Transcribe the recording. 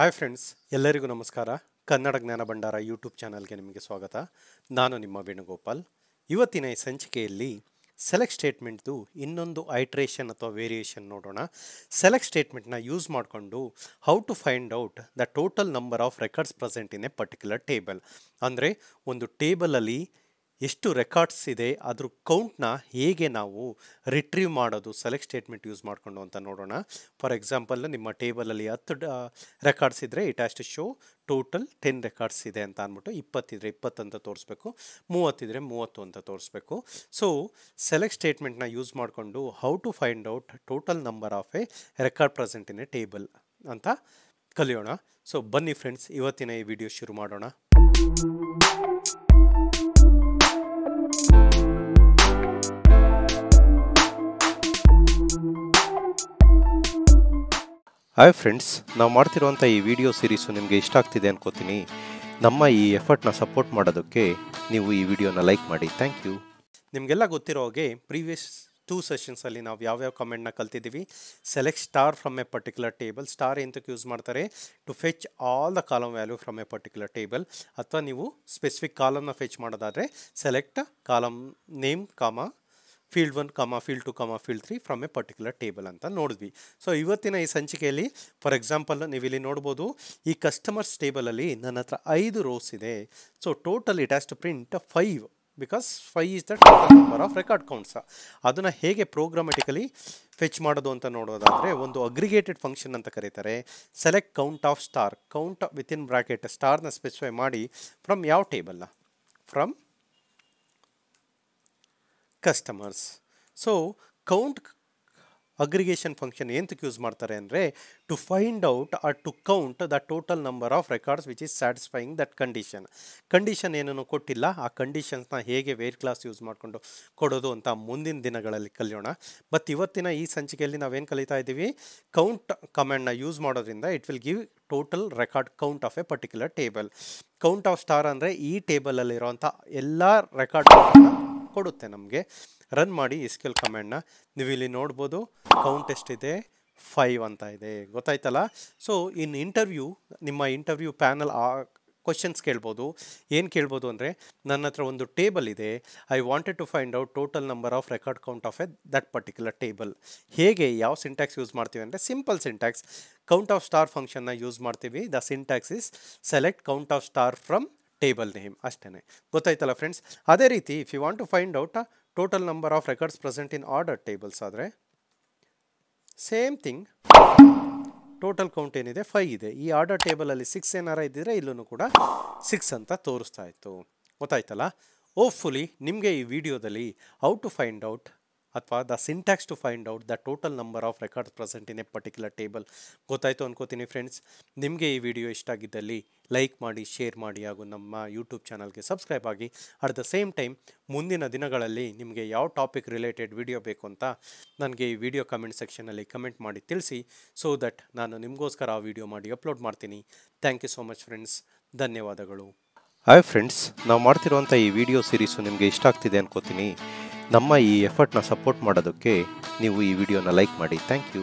Hi friends ಎಲ್ಲರಿಗೂ ನಮಸ್ಕಾರ. ಕನ್ನಡ ಜ್ಞಾನ ಭಂಡಾರ ಯೂಟ್ಯೂಬ್ ಚಾನಲ್ಗೆ ನಿಮಗೆ ಸ್ವಾಗತ. ನಾನು ನಿಮ್ಮ ವೇಣುಗೋಪಾಲ್. ಇವತ್ತಿನ ಈ ಸಂಚಿಕೆಯಲ್ಲಿ ಸೆಲೆಕ್ಟ್ ಸ್ಟೇಟ್ಮೆಂಟ್ದು ಇನ್ನೊಂದು ಐಟ್ರೇಷನ್ ಅಥವಾ ವೇರಿಯೇಷನ್ ನೋಡೋಣ. ಸೆಲೆಕ್ಟ್ ಸ್ಟೇಟ್ಮೆಂಟ್ನ ಯೂಸ್ ಮಾಡಿಕೊಂಡು how to find out the total number of records present in a particular table ಅಂದರೆ ಒಂದು ಟೇಬಲಲ್ಲಿ ಎಷ್ಟು ರೆಕಾರ್ಡ್ಸ್ ಇದೆ, ಅದ್ರ ಕೌಂಟ್ನ ಹೇಗೆ ನಾವು ರಿಟ್ರೀವ್ ಮಾಡೋದು ಸೆಲೆಕ್ಟ್ ಸ್ಟೇಟ್ಮೆಂಟ್ ಯೂಸ್ ಮಾಡಿಕೊಂಡು ಅಂತ ನೋಡೋಣ. ಫಾರ್ ಎಕ್ಸಾಂಪಲ್ ನಿಮ್ಮ ಟೇಬಲಲ್ಲಿ ಹತ್ತು ರೆಕಾರ್ಡ್ಸ್ ಇದ್ದರೆ it to show total ten records ಇದೆ ಅಂತ ಅಂದ್ಬಿಟ್ಟು ಇಪ್ಪತ್ತಿದ್ರೆ ಇಪ್ಪತ್ತು ಅಂತ ತೋರಿಸ್ಬೇಕು ಮೂವತ್ತಿದ್ರೆ ಮೂವತ್ತು ಅಂತ ತೋರಿಸ್ಬೇಕು. ಸೊ ಸೆಲೆಕ್ಟ್ ಸ್ಟೇಟ್ಮೆಂಟ್ನ ಯೂಸ್ ಮಾಡಿಕೊಂಡು how to find out total number of a record present in a table ಅಂತ ಕಲಿಯೋಣ. ಸೊ ಬನ್ನಿ ಫ್ರೆಂಡ್ಸ್ ಇವತ್ತಿನ ಈ ವಿಡಿಯೋ ಶುರು ಮಾಡೋಣ. ಹಾಯ್ ಫ್ರೆಂಡ್ಸ್ ನಾವು ಮಾಡ್ತಿರುವಂಥ ಈ ವಿಡಿಯೋ ಸೀರೀಸು ನಿಮಗೆ ಇಷ್ಟ ಆಗ್ತಿದೆ ಅನ್ಕೋತೀನಿ. ನಮ್ಮ ಈ ಎಫರ್ಟ್ನ ಸಪೋರ್ಟ್ ಮಾಡೋದಕ್ಕೆ ನೀವು ಈ ವಿಡಿಯೋನ ಲೈಕ್ ಮಾಡಿ. ಥ್ಯಾಂಕ್ ಯು ನಿಮಗೆಲ್ಲ ಗೊತ್ತಿರೋ ಹಾಗೆ ಪ್ರೀವಿಯಸ್ ಟೂ ಸೆಷನ್ಸಲ್ಲಿ ನಾವು ಯಾವ್ಯಾವ ಕಮೆಂಟ್ನ ಕಲ್ತಿದ್ದೀವಿ. Select star from a particular table star ಎಂತಕ್ಕೆ ಯೂಸ್ ಮಾಡ್ತಾರೆ? To fetch all the column value from a particular table ಅಥವಾ ನೀವು ಸ್ಪೆಸಿಫಿಕ್ ಕಾಲಮ್ನ ಫೆಚ್ ಮಾಡೋದಾದರೆ select column name comma field one comma field two comma field three from a particular table ಅಂತ ನೋಡಿದ್ವಿ. So ಇವತ್ತಿನ ಈ ಸಂಚಿಕೆಯಲ್ಲಿ ಫಾರ್ ಎಕ್ಸಾಂಪಲ್ ನೀವು ಇಲ್ಲಿ ನೋಡ್ಬೋದು, ಈ ಕಸ್ಟಮರ್ಸ್ ಟೇಬಲಲ್ಲಿ ನನ್ನ ಹತ್ರ ಐದು ರೋಸ್ ಇದೆ. So total it has to print five because five is the total number of record counts ಅದನ್ನು ಹೇಗೆ ಪ್ರೋಗ್ರಾಮೆಟಿಕಲಿ ಫೆಚ್ ಮಾಡೋದು ಅಂತ ನೋಡೋದಾದರೆ, ಒಂದು ಅಗ್ರಿಗೇಟೆಡ್ ಫಂಕ್ಷನ್ ಅಂತ ಕರೀತಾರೆ. Select count of star count within bracket ಸ್ಟಾರ್ನ specify ಮಾಡಿ ಫ್ರಮ್ ಯಾವ ಟೇಬಲ್ನ from customers so count aggregation function ಎಂತಕ್ಕೆ ಯೂಸ್ ಮಾಡ್ತಾರೆ ಅಂದರೆ to find out or to count the total number of records which is satisfying that condition condition ಏನನ್ನು ಕೊಟ್ಟಿಲ್ಲ, ಆ ಕಂಡೀಷನ್ಸ್ನ ಹೇಗೆ ವೇರ್ ಕ್ಲಾಸ್ ಯೂಸ್ ಮಾಡಿಕೊಂಡು ಕೊಡೋದು ಅಂತ ಮುಂದಿನ ದಿನಗಳಲ್ಲಿ ಕಲಿಯೋಣ. ಬಟ್ ಇವತ್ತಿನ ಈ ಸಂಚಿಕೆಯಲ್ಲಿ ನಾವೇನು ಕಲಿತಾ ಇದ್ದೀವಿ? ಕೌಂಟ್ ಕಮ್ಯಾಂಡ್ನ ಯೂಸ್ ಮಾಡೋದ್ರಿಂದ it will give total record count of a particular table count of star ಅಂದರೆ ಈ ಟೇಬಲಲ್ಲಿರುವಂಥ ಎಲ್ಲ ರೆಕಾರ್ಡ್ ಕೊಡುತ್ತೆ ನಮಗೆ. ರನ್ ಮಾಡಿ ಇಸ್ಕೆಲ್ ಕಮ್ಯಾಂಡ್ನ ನೀವು ಇಲ್ಲಿ ನೋಡ್ಬೋದು ಕೌಂಟ್ ಎಷ್ಟಿದೆ? ಫೈವ್ ಅಂತ ಇದೆ. ಗೊತ್ತಾಯ್ತಲ್ಲ? ಸೊ ಇನ್ ಇಂಟರ್ವ್ಯೂ ನಿಮ್ಮ ಇಂಟರ್ವ್ಯೂ ಪ್ಯಾನಲ್ ಆ ಕ್ವಶನ್ಸ್ ಕೇಳ್ಬೋದು. ಏನು ಕೇಳ್ಬೋದು ಅಂದರೆ, ನನ್ನ ಹತ್ರ ಒಂದು ಟೇಬಲ್ ಇದೆ. I wanted to find out total number of record count of a that particular table ಹೇಗೆ, ಯಾವ ಸಿಂಟ್ಯಾಕ್ಸ್ ಯೂಸ್ ಮಾಡ್ತೀವಿ ಅಂದರೆ simple syntax count of star ಫಂಕ್ಷನ್ನ ಯೂಸ್ ಮಾಡ್ತೀವಿ. The syntax is select count of star from table name ಅಷ್ಟೇ ಗೊತ್ತಾಯ್ತಲ್ಲ friends ಅದೇ ರೀತಿ if you want to find out total number of records present in order tables ಆದರೆ same thing total count ಏನಿದೆ five ಇದೆ. ಈ order ಟೇಬಲಲ್ಲಿ six ಏನಾರ ಇದ್ದಿದ್ರೆ ಇಲ್ಲೂ ಕೂಡ ಸಿಕ್ಸ್ ಅಂತ ತೋರಿಸ್ತಾ ಇತ್ತು. ಗೊತ್ತಾಯ್ತಲ್ಲ? ಓಪ್ಫುಲಿ ನಿಮಗೆ ಈ ವಿಡಿಯೋದಲ್ಲಿ ಹೌ ಟು ಫೈಂಡ್ ಔಟ್ ಅಥವಾ the syntax to find out the total number of records present in a particular table ಗೊತ್ತಾಯಿತು ಅನ್ಕೋತೀನಿ ಫ್ರೆಂಡ್ಸ್ ನಿಮಗೆ ಈ ವಿಡಿಯೋ ಇಷ್ಟ ಆಗಿದ್ದಲ್ಲಿ ಲೈಕ್ ಮಾಡಿ ಶೇರ್ ಮಾಡಿ ಹಾಗೂ ನಮ್ಮ ಯೂಟ್ಯೂಬ್ ಚಾನಲ್ಗೆ ಸಬ್ಸ್ಕ್ರೈಬ್ ಆಗಿ. ಅಟ್ ದ ಸೇಮ್ ಟೈಮ್ ಮುಂದಿನ ದಿನಗಳಲ್ಲಿ ನಿಮಗೆ ಯಾವ ಟಾಪಿಕ್ ರಿಲೇಟೆಡ್ ವಿಡಿಯೋ ಬೇಕು ಅಂತ ನನಗೆ ಈ ವಿಡಿಯೋ ಕಮೆಂಟ್ ಸೆಕ್ಷನಲ್ಲಿ ಕಮೆಂಟ್ ಮಾಡಿ ತಿಳಿಸಿ ಸೊ ದಟ್ ನಾನು ನಿಮಗೋಸ್ಕರ ಆ ವಿಡಿಯೋ ಮಾಡಿ ಅಪ್ಲೋಡ್ ಮಾಡ್ತೀನಿ. Thank you so much friends ಧನ್ಯವಾದಗಳು. ಹಾಯ್ ಫ್ರೆಂಡ್ಸ್ ನಾವು ಮಾಡ್ತಿರುವಂಥ ಈ ವಿಡಿಯೋ ಸೀರೀಸು ನಿಮಗೆ ಇಷ್ಟ ಆಗ್ತಿದೆ ಅನ್ಕೋತೀನಿ. ನಮ್ಮ ಈ ಎಫರ್ಟ್ನ ಸಪೋರ್ಟ್ ಮಾಡೋದಕ್ಕೆ ನೀವು ಈ ವಿಡಿಯೋನ ಲೈಕ್ ಮಾಡಿ. Thank you